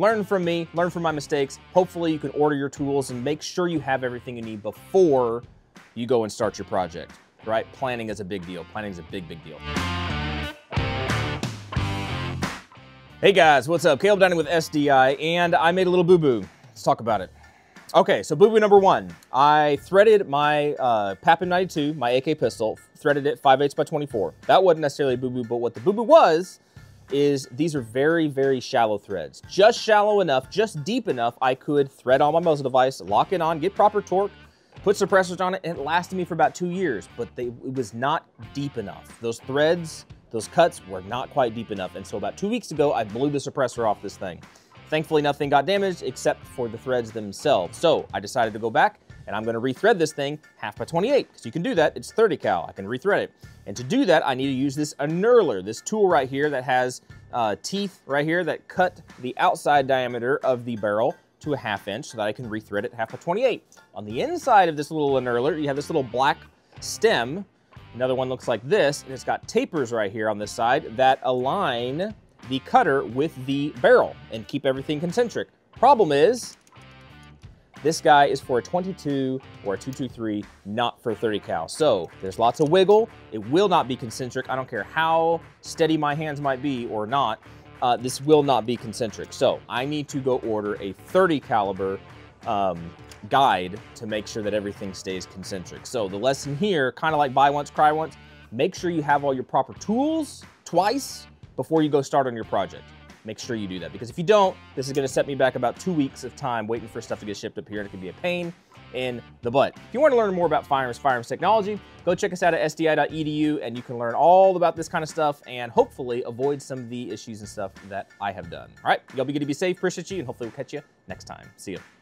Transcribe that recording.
learn from me, learn from my mistakes. Hopefully you can order your tools and make sure you have everything you need before you go and start your project, right? Planning is a big deal. Planning is a big, big deal. Hey guys, what's up? Caleb Downing with SDI, and I made a little boo-boo. Let's talk about it. Okay, so boo-boo number one. I threaded my uh, PAP M92, my AK pistol, threaded it 5 8 by 24. That wasn't necessarily a boo-boo, but what the boo-boo was, is these are very, very shallow threads. Just shallow enough, just deep enough, I could thread on my muzzle device, lock it on, get proper torque, put suppressors on it, and it lasted me for about two years, but they, it was not deep enough. Those threads, those cuts were not quite deep enough, and so about two weeks ago, I blew the suppressor off this thing. Thankfully, nothing got damaged except for the threads themselves. So I decided to go back and I'm gonna rethread this thing half by 28, because you can do that, it's 30 cal, I can rethread it. And to do that, I need to use this knurler, this tool right here that has uh, teeth right here that cut the outside diameter of the barrel to a half inch so that I can rethread it half by 28. On the inside of this little knurler, you have this little black stem. Another one looks like this, and it's got tapers right here on this side that align the cutter with the barrel and keep everything concentric. Problem is, this guy is for a 22 or a 223, not for 30 cal. So there's lots of wiggle. It will not be concentric. I don't care how steady my hands might be or not. Uh, this will not be concentric. So I need to go order a 30 caliber um, guide to make sure that everything stays concentric. So the lesson here, kind of like buy once, cry once, make sure you have all your proper tools twice before you go start on your project make sure you do that. Because if you don't, this is gonna set me back about two weeks of time waiting for stuff to get shipped up here and it can be a pain in the butt. If you want to learn more about firearms, firearms technology, go check us out at sdi.edu and you can learn all about this kind of stuff and hopefully avoid some of the issues and stuff that I have done. All right, y'all be good to be safe, appreciate you, and hopefully we'll catch you next time. See you.